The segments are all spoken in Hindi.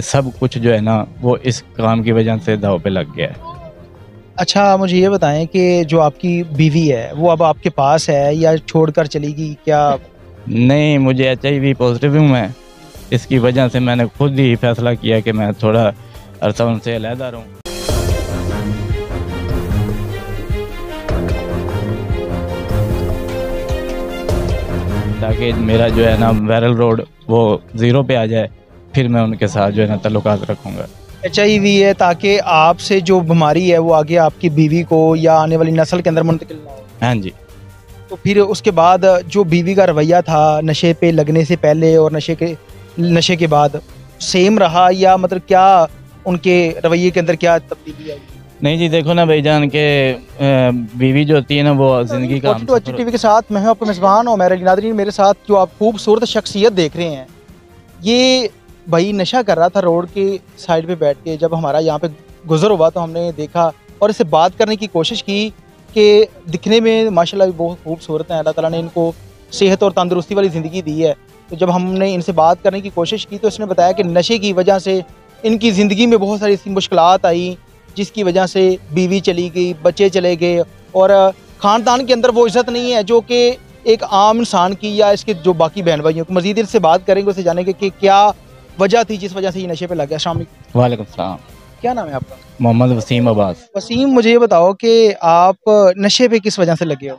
सब कुछ जो है ना वो इस काम की वजह से दाव पे लग गया है। अच्छा मुझे ये बताएँ कि जो आपकी बीवी है वो अब आपके पास है या छोड़कर चली गई क्या नहीं मुझे एच आई वी पॉजिटिव हूँ मैं। इसकी वजह से मैंने खुद ही फैसला किया कि मैं थोड़ा अरसा उनसे अलहदा रहूँ। ताकि मेरा जो है ना वायरल रोड वो ज़ीरो पे आ जाए। फिर मैं उनके साथ जो है ना तल्लुकात रखूँगा। एच आई वी है ताकि आपसे जो बीमारी है वो आगे आपकी बीवी को या आने वाली नस्ल के अंदर मुंतकिल ना हो। हाँ जी। तो फिर उसके बाद जो बीवी का रवैया था नशे पे लगने से पहले और नशे के नशे के बाद सेम रहा या मतलब क्या उनके रवैये के अंदर क्या तब्दीली आई? नहीं जी देखो ना भाईजान के बीवी जो होती है ना वो ज़िंदगी का टू एच टीवी के साथ मैं हूँ आपका मेज़बान और मेरे नादरीन मेरे साथ जो आप खूबसूरत शख्सियत देख रहे हैं ये भाई नशा कर रहा था रोड के साइड पे बैठ के। जब हमारा यहाँ पे गुजर हुआ तो हमने देखा और इससे बात करने की कोशिश की कि दिखने में माशाल्लाह भी बहुत खूबसूरत हैं। अल्लाह ताला ने इनको सेहत और तंदुरुस्ती वाली ज़िंदगी दी है। तो जब हमने इनसे बात करने की कोशिश की तो इसने बताया कि नशे की वजह से इनकी ज़िंदगी में बहुत सारी ऐसी मुश्किल आई, जिसकी वजह से बीवी चली गई, बच्चे चले गए और ख़ानदान के अंदर वो इज़्ज़त नहीं है जो कि एक आम इंसान की या इसके जो बाकी बहन भाइयों को। मजीद इनसे बात करेंगे उससे जानेंगे कि क्या वजह थी जिस वजह से ये नशे पे लग गया। शाम वालेकुम। सलाम। क्या नाम है आपका? मोहम्मद वसीम अब्बास। वसीम मुझे ये बताओ कि आप नशे पे किस वजह से लगे हो?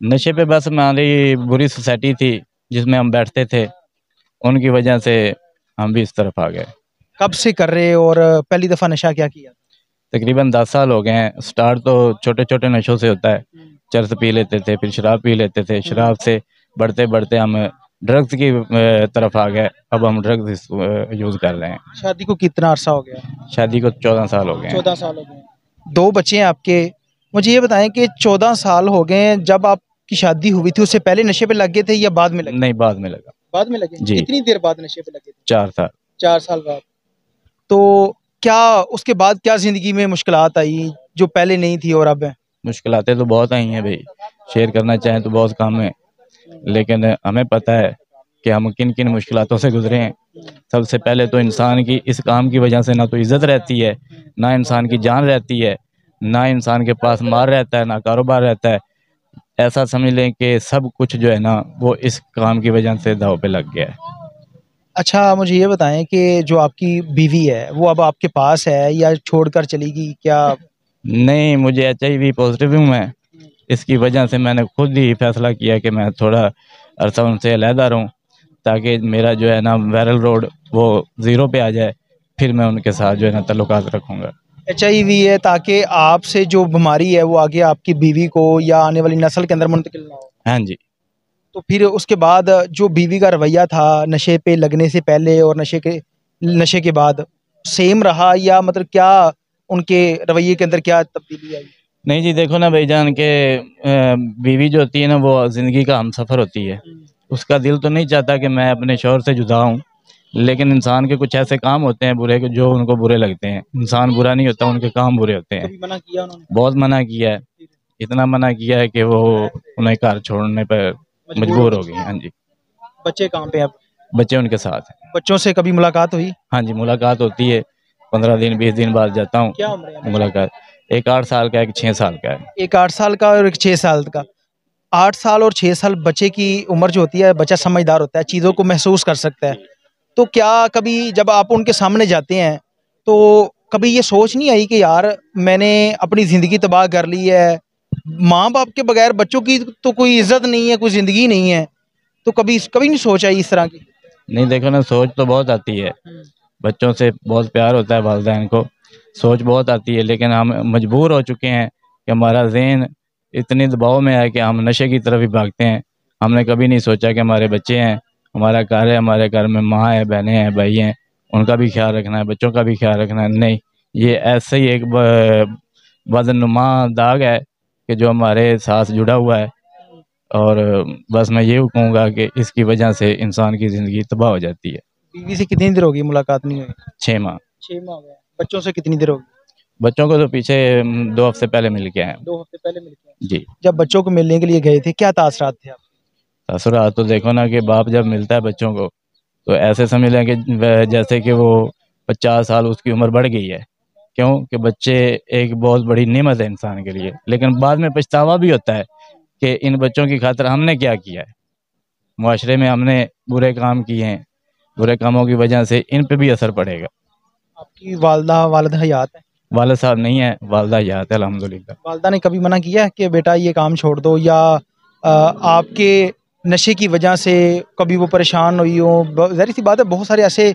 नशे पे बस हमारी बुरी सोसाइटी थी जिसमें हम बैठते थे उनकी वजह से हम भी इस तरफ़ आ गए। कब से कर रहे हो और पहली दफ़ा नशा क्या किया? तकरीबन दस साल हो गए हैं। स्टार्ट तो छोटे छोटे नशों से होता है। चरस पी लेते थे फिर शराब पी लेते थे। शराब से बढ़ते बढ़ते हम ड्रग्स की तरफ़ आ गए। अब हम ड्रग्स यूज़ कर रहे हैं। शादी को कितना अरसा हो गया? शादी को चौदह साल हो गए। चौदह साल हो गए। दो बच्चे हैं आपके। मुझे ये बताएँ कि चौदह साल हो गए हैं जब आपकी शादी हुई थी उससे पहले नशे पे लग गए थे या बाद में लगे? नहीं बाद में लगा। बाद में लगे? जी। कितनी देर बाद नशे पे लगे थे? चार साल। चार साल बाद। तो क्या उसके बाद क्या ज़िंदगी में मुश्किल आई जो पहले नहीं थी और अब है? मुश्किलातें तो बहुत आई हैं भाई। शेयर करना चाहें तो बहुत काम है। लेकिन हमें पता है कि हम किन किन मुश्किलों से गुजरे हैं। सबसे पहले तो इंसान की इस काम की वजह से ना तो इज़्ज़त रहती है ना इंसान की जान रहती है ना इंसान के पास माल रहता है ना कारोबार रहता है। ऐसा समझ लें कि सब कुछ जो है ना वो इस काम की वजह से दाव पे लग गया है। अच्छा मुझे ये बताएँ कि जो आपकी बीवी है वो अब आपके पास है या छोड़कर चली गई? क्या नहीं मुझे एच आई वी पॉजिटिव हूँ मैं। इसकी वजह से मैंने खुद ही फैसला किया कि मैं थोड़ा अरसा उनसे अलहदा रहूँ ताकि मेरा जो है ना वायरल रोड वो ज़ीरो पे आ जाए फिर मैं उनके साथ जो है ना तल्लुकात रखूँगा। एच आई वी है ताकि आपसे जो बीमारी है वो आगे आपकी बीवी को या आने वाली नस्ल के अंदर मुंतकिल ना हो। हाँ जी। तो फिर उसके बाद जो बीवी का रवैया था नशे पे लगने से पहले और नशे के नशे के बाद सेम रहा या मतलब क्या उनके रवैये के अंदर क्या तब्दीली आई? नहीं जी देखो ना भाईजान के बीवी जो होती है ना वो ज़िंदगी का हम सफ़र होती है। उसका दिल तो नहीं चाहता कि मैं अपने शोहर से जुदा हूँ लेकिन इंसान के कुछ ऐसे काम होते हैं बुरे जो उनको बुरे लगते हैं। इंसान बुरा नहीं होता उनके काम बुरे होते हैं। मना किया उन्होंने? बहुत मना किया है। इतना मना किया है कि वो उन्हें घर छोड़ने पर मजबूर हो गई हाँ। जी। बच्चे कहाँ पे अब? बच्चे उनके साथ हैं। बच्चों से कभी मुलाकात हुई? हाँ जी मुलाकात होती है। पंद्रह दिन बीस दिन बाद जाता हूँ। क्या उम्र है मुलाकात। एक आठ साल का एक छः साल का है। एक आठ साल का और एक छः साल का। आठ साल और छः साल बच्चे की उम्र जो होती है बच्चा समझदार होता है चीज़ों को महसूस कर सकता है। तो क्या कभी जब आप उनके सामने जाते हैं तो कभी ये सोच नहीं आई कि यार मैंने अपनी ज़िंदगी तबाह कर ली है? माँ बाप के बगैर बच्चों की तो कोई इज़्ज़त नहीं है कोई ज़िंदगी नहीं है। तो कभी कभी नहीं सोच आई इस तरह की? नहीं देखो ना सोच तो बहुत आती है। बच्चों से बहुत प्यार होता है वालदेन को। सोच बहुत आती है, लेकिन हम मजबूर हो चुके हैं कि हमारा जहन इतने दबाव में है कि हम नशे की तरफ़ ही भागते हैं। हमने कभी नहीं सोचा कि हमारे बच्चे हैं, हमारा घर है, हमारे घर में माँ है, बहनें हैं, भाई हैं, उनका भी ख्याल रखना है, बच्चों का भी ख्याल रखना है। नहीं, ये ऐसे ही एक बदनुमा दाग है कि जो हमारे साथ जुड़ा हुआ है। और बस मैं ये कहूँगा कि इसकी वजह से इंसान की ज़िंदगी तबाह हो जाती है। बीवी से कितनी देर होगी मुलाकात नहीं हुई? छः माह। छः माह हो बच्चों से कितनी देर होगी? बच्चों को तो पीछे दो हफ़्ते पहले मिल के आए। दो हफ़्ते पहले मिलते जी। जब बच्चों को मिलने के लिए गए थे क्या तासरात थे आप? ससुराल तो देखो ना कि बाप जब मिलता है बच्चों को तो ऐसे समझ लें कि जैसे कि वो पचास साल उसकी उम्र बढ़ गई है। क्यों? कि बच्चे एक बहुत बड़ी नेमत है इंसान के लिए। लेकिन बाद में पछतावा भी होता है कि इन बच्चों की खातर हमने क्या किया है। माशरे में हमने बुरे काम किए हैं। बुरे कामों की वजह से इन पे भी असर पड़ेगा। आपकी वालदा वालद हयात है? वाल साहब नहीं है वालदा याद है अलहमदिल्ला वालदा ने कभी मना किया है कि बेटा ये काम छोड़ दो या आ, आपके नशे की वजह से कभी वो परेशान हुई हो? ज़ाहिर सी बात है बहुत सारे ऐसे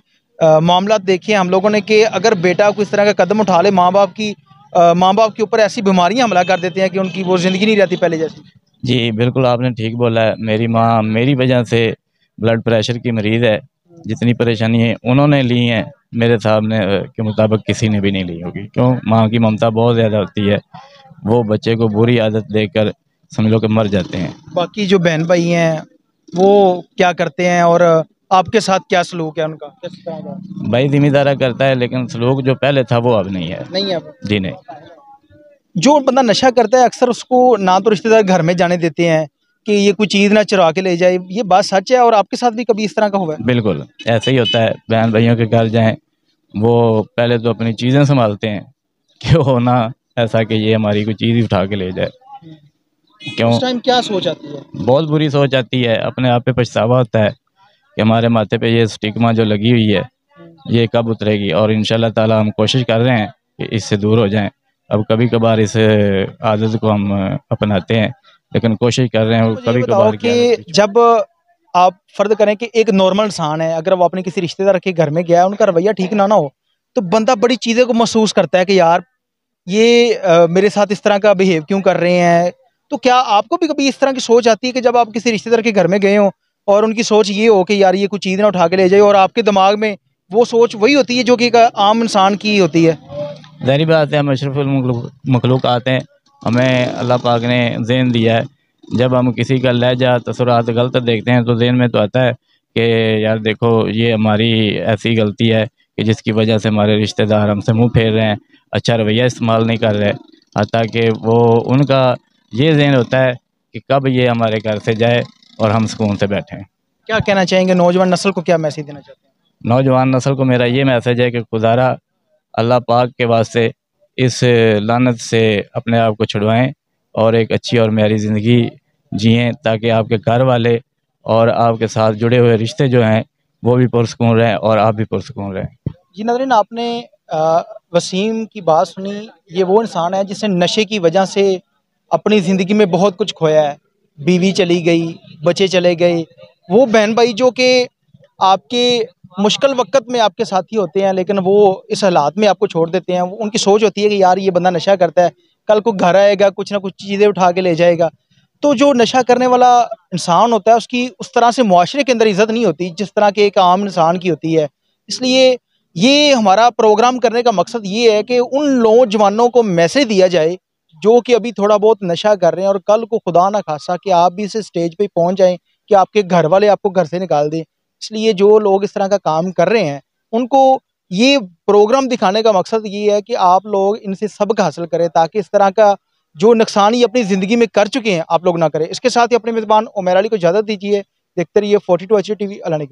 मामला देखे हम लोगों ने कि अगर बेटा कोई इस तरह का कदम उठा ले माँ बाप की माँ बाप के ऊपर ऐसी बीमारियाँ हमला कर देते हैं कि उनकी वो ज़िंदगी नहीं रहती पहले जैसी। जी बिल्कुल आपने ठीक बोला है। मेरी माँ मेरी वजह से ब्लड प्रेशर की मरीज़ है। जितनी परेशानी है उन्होंने ली हैं मेरे सामने के मुताबिक किसी ने भी नहीं ली होगी। क्यों? माँ की ममता बहुत ज़्यादा होती है। वो बच्चे को बुरी आदत देकर समझ लो कि मर जाते हैं। बाकी जो बहन भाई हैं वो क्या करते हैं और आपके साथ क्या सलूक है उनका? भाई जिम्मेदारा करता है लेकिन सलूक जो पहले था वो अब नहीं है। नहीं है जी नहीं। जो बंदा नशा करता है अक्सर उसको ना तो रिश्तेदार घर में जाने देते हैं कि ये कोई चीज़ ना चुरा के ले जाए ये बात सच है और आपके साथ भी कभी इस तरह का हुआ है? बिल्कुल ऐसा ही होता है। बहन भाइयों के घर जाएँ वो पहले तो अपनी चीज़ें संभालते हैं कि हो ना ऐसा कि ये हमारी कोई चीज़ ही उठा के ले जाए। क्यों? उस टाइम क्या सोच आती है? बहुत बुरी सोच आती है। अपने आप पे पछतावा होता है कि हमारे माथे पे ये स्टिग्मा जो लगी हुई है ये कब उतरेगी? और इन ताला हम कोशिश कर रहे हैं कि इससे दूर हो जाएँ। अब कभी कभार इस आदत को हम अपनाते हैं। लेकिन कोशिश कर रहे हैं कभी कभार कि जब आप फर्द करें कि एक नॉर्मल इंसान है अगर वो अपने किसी रिश्तेदार के घर में गया है उनका रवैया ठीक ना ना हो तो बंदा बड़ी चीज़ें को महसूस करता है कि यार ये आ, मेरे साथ इस तरह का बिहेव क्यों कर रहे हैं? तो क्या आपको भी कभी इस तरह की सोच आती है कि जब आप किसी रिश्तेदार के घर में गए हो और उनकी सोच ये हो कि यार ये कुछ चीज़ ना उठा के ले जाए और आपके दिमाग में वो सोच वही होती है जो कि एक आम इंसान की होती है? जहरी बात है हम अशरफ मखलूक आते हैं। हमें अल्लाह पाक ने जहन दिया है। जब हम किसी का लहजा तसरात गलत देखते हैं तो जहन में तो आता है कि यार देखो ये हमारी ऐसी गलती है कि जिसकी वजह से हमारे रिश्तेदार हमसे मुँह फेर रहे हैं अच्छा रवैया इस्तेमाल नहीं कर रहे। हती कि वो उनका ये जहन होता है कि कब ये हमारे घर से जाए और हम सुकून से बैठें। क्या कहना चाहेंगे? नौजवान नस्ल को क्या मैसेज देना चाहते हैं? नौजवान नस्ल को मेरा ये मैसेज है कि गुजारा अल्लाह पाक के वास्ते इस लानत से अपने आप को छुड़वाएँ और एक अच्छी और म्यारी ज़िंदगी जिए ताकि आपके घर वाले और आपके साथ जुड़े हुए रिश्ते जो हैं, वो भी पुरसकून रहें और आप भी पुरसकून रहें। जी नजरिन, आपने वसीम की बात सुनी। ये वो इंसान है जिसने नशे की वजह से अपनी ज़िंदगी में बहुत कुछ खोया है। बीवी चली गई, बच्चे चले गए। वो बहन भाई जो कि आपके मुश्किल वक्त में आपके साथी होते हैं, लेकिन वो इस हालात में आपको छोड़ देते हैं। उनकी सोच होती है कि यार ये बंदा नशा करता है, कल को घर आएगा, कुछ ना कुछ चीज़ें उठा के ले जाएगा। तो जो नशा करने वाला इंसान होता है, उसकी उस तरह से मुआरे के अंदर इज़्ज़त नहीं होती, जिस तरह के एक आम इंसान की होती है। इसलिए ये हमारा प्रोग्राम करने का मकसद ये है कि उन नौजवानों को मैसेज दिया जाए, जो कि अभी थोड़ा बहुत नशा कर रहे हैं और कल को खुदा ना खासा कि आप भी इस स्टेज पे पहुँच जाएँ, कि आपके घर वाले आपको घर से निकाल दें। इसलिए जो लोग इस तरह का काम कर रहे हैं, उनको ये प्रोग्राम दिखाने का मकसद ये है कि आप लोग इनसे सबक हासिल करें ताकि इस तरह का जो नुकसान ये अपनी ज़िंदगी में कर चुके हैं, आप लोग ना करें। इसके साथ ही अपने मेज़बान उमेर अली को इजाज़त दीजिए। देखते रहिए forty two H T V अलाने